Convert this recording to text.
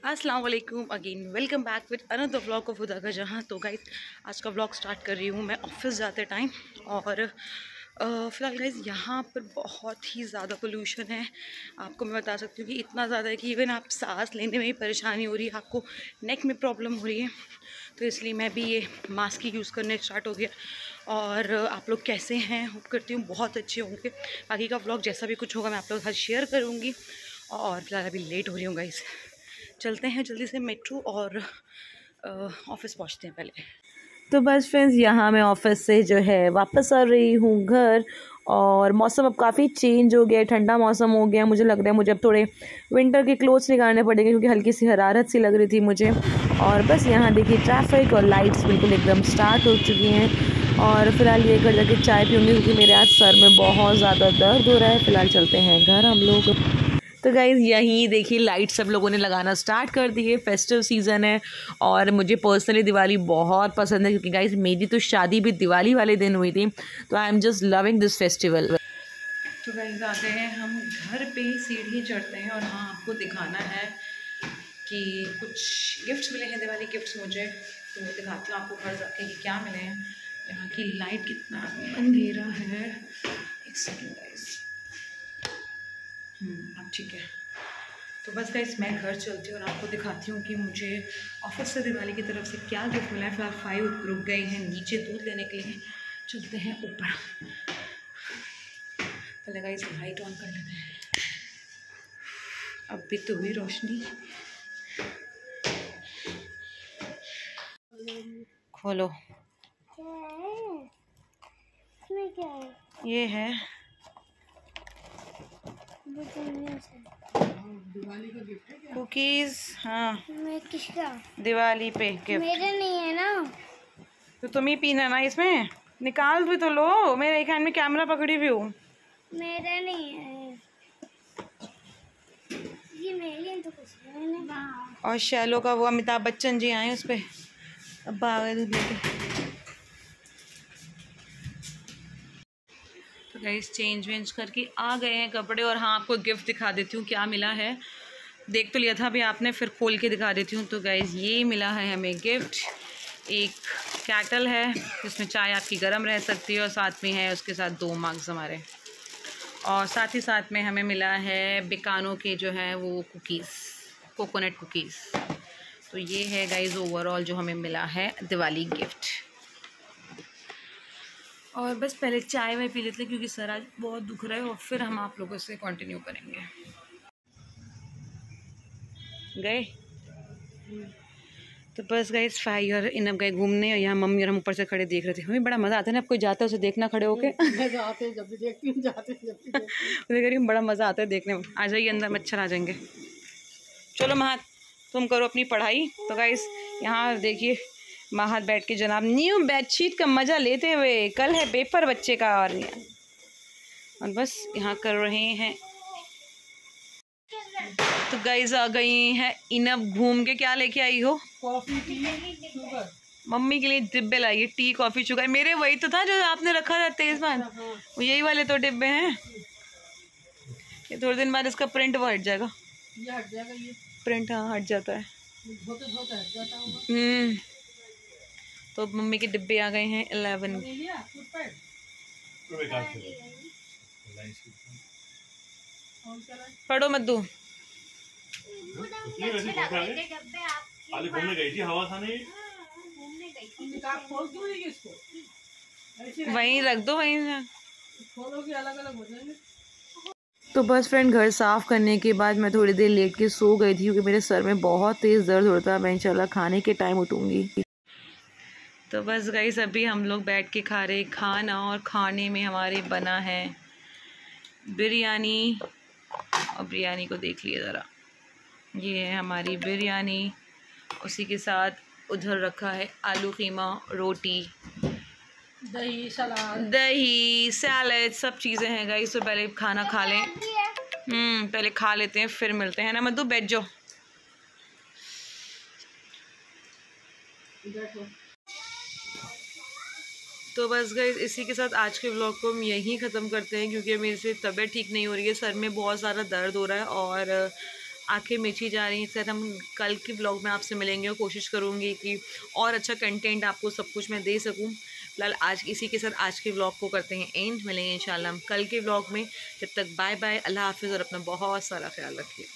अस्सलाम वालेकुम again. Welcome back with another vlog of खुदा का जहाँ। तो गाइज़ आज का व्लॉग स्टार्ट कर रही हूँ मैं ऑफ़िस जाते टाइम। और फ़िलहाल गाइज़ यहाँ पर बहुत ही ज़्यादा पोल्यूशन है। आपको मैं बता सकती हूँ कि इतना ज़्यादा है कि इवन आप सांस लेने में ही परेशानी हो रही है, आपको नेक में प्रॉब्लम हो रही है। तो इसलिए मैं भी ये मास्क ही यूज़ करने स्टार्ट हो गया। और, आप लोग कैसे हैं? होप करती हूँ बहुत अच्छे होंगे। बाकी का व्लॉग जैसा भी कुछ होगा, मैं आप लोगों साथ शेयर करूँगी। और फ़िलहाल अभी लेट हो रही हूँ गाइस चलते हैं जल्दी से मेट्रो और ऑफ़िस पहुँचते हैं पहले। तो बस फ्रेंड्स, यहाँ मैं ऑफ़िस से जो है वापस आ रही हूँ घर और मौसम अब काफ़ी चेंज हो गया है, ठंडा मौसम हो गया मुझे लग रहा है मुझे अब थोड़े विंटर के क्लोथ्स निकालने पड़ेंगे क्योंकि हल्की सी हरारत सी लग रही थी मुझे। और बस यहाँ देखिए ट्रैफ़िक और लाइट्स बिल्कुल एकदम स्टार्ट हो चुकी हैं और फ़िलहाल ये घर जाके चाय पीऊँगी क्योंकि मेरे आज सर में बहुत ज़्यादा दर्द हो रहा है। फ़िलहाल चलते हैं घर हम लोग। तो गाइज़ यहीं देखिए लाइट सब लोगों ने लगाना स्टार्ट कर दी है फेस्टिव सीज़न है और मुझे पर्सनली दिवाली बहुत पसंद है क्योंकि गाइज़ मेरी तो शादी भी दिवाली वाले दिन हुई थी तो I am just loving this festival तो गाइज़ आते हैं, हम घर पे सीढ़ी चढ़ते हैं और हाँ आपको दिखाना है कि कुछ गिफ्ट्स मिले हैं दिवाली गिफ्ट्स मुझे तो मैं दिखाती हूँ आपको घर जाके कि क्या मिले हैं। यहाँ की लाइट कितना अंधेरा है। एक सेकेंड गाइज़ अब ठीक है। तो बस गाइस मैं घर चलती हूँ और आपको दिखाती हूँ कि मुझे ऑफ़िस से दिवाली की तरफ़ से क्या गिफ्ट मिला है। फ़िलहाल फाइव रुक गए हैं नीचे दूध लेने के लिए। चलते हैं ऊपर। पहले गाइस लाइट ऑन कर लेते हैं। अब भी तो हुई रोशनी। खोलो। ये है कुकीज हाँ। किसका? दिवाली पे गिफ्ट मेरे नहीं है ना। तो तुम ही पीना ना इसमें। निकाल भी तो लो। मेरे एक हैंड में कैमरा पकड़ी हुई हूँ। मेरे नहीं है। ये मेरी तो कुछ और शैलो का वो अमिताभ बच्चन जी आए उस पर अब आ गए गाइस चेंज वेंज करके आ गए हैं कपड़े और हाँ आपको गिफ्ट दिखा देती हूँ, क्या मिला है। देख तो लिया था, अभी आपने फिर खोल के दिखा देती हूँ। तो गाइस ये मिला है हमें गिफ्ट एक कैटल है, जिसमें चाय आपकी गर्म रह सकती है और साथ में है उसके साथ दो मग्स हमारे। और साथ ही साथ में हमें मिला है बिकानो के जो है वो कुकीज़ कोकोनट कुकीज़ तो ये है गाइज़ ओवरऑल जो हमें मिला है दिवाली गिफ्ट और बस पहले चाय वाय पी लेते हैं क्योंकि सर आज बहुत दुख रहा है और फिर हम आप लोगों से कंटिन्यू करेंगे। गए? तो बस गए फायर इन अब गए घूमने और यहाँ मम्मी और हम ऊपर से खड़े देख रहे थे। हमें बड़ा मज़ा आता है ना कोई जाता है उसे देखना खड़े होके? जाते जब भी देखती हूँ जाते जब भी रही हूँ। बड़ा मज़ा आता है देखने में। आ जाइए अंदर मच्छर आ जाएँगे। चलो महत तुम करो अपनी पढ़ाई। तो गाइस यहाँ देखिए बाहर बैठ के जनाब न्यू बेडशीट का मज़ा लेते हुए कल है पेपर बच्चे का और और बस यहाँ कर रहे हैं। तो गाइज़ आ गई हैं इनब घूम के क्या लेके आई हो? Coffee tea sugar. मम्मी के लिए डिब्बे लाइए टी कॉफ़ी शुगर। मेरे वही तो था जो आपने रखा था तेज़पान वो यही वाले तो डिब्बे हैं। ये थोड़े दिन बाद इसका प्रिंट वो हट जाएगा। ये हट जाएगा ये प्रिंट हाँ हट जाता है। हम्म। तो मम्मी के डिब्बे आ गए हैं लाए पढ़ो मद्दू। वहीं रख दो, वहीं हो तो बस फ्रेंड, घर साफ़ करने के बाद मैं थोड़ी देर लेट के सो गई थी, क्योंकि मेरे सर में बहुत तेज़ दर्द हो रहा था। मैं इंशाल्लाह खाने के टाइम उठूँगी। तो बस गई अभी हम लोग बैठ के खा रहे खाना और खाने में हमारे बना है बिरयानी। और बिरयानी को देख लिए ज़रा। ये है हमारी बिरयानी। उसी के साथ उधर रखा है आलू कीमा रोटी। दही सलाद। दही सैलड सब चीज़ें हैं गई तो पहले खाना खा लें। हम्म पहले खा लेते हैं फिर मिलते हैं। ना मधु बैठ जाओ। तो बस गई इसी के साथ आज के व्लॉग को हम यहीं ख़त्म करते हैं, क्योंकि मेरे से तबीयत ठीक नहीं हो रही है, सर में बहुत ज़्यादा दर्द हो रहा है और आँखें मिची जा रही हैं। इस हम कल के ब्लॉग में आपसे मिलेंगे और कोशिश करूँगी कि और अच्छा कंटेंट आपको सब कुछ मैं दे सकूँ। फ़िलहाल आज, इसी के साथ आज के ब्लॉग को करते हैं एंड मिलेंगे इंशाल्लाह हम कल के ब्लॉग में। जब तक बाय बाय अल्लाह हाफिज़ और अपना बहुत सारा ख्याल रखिए।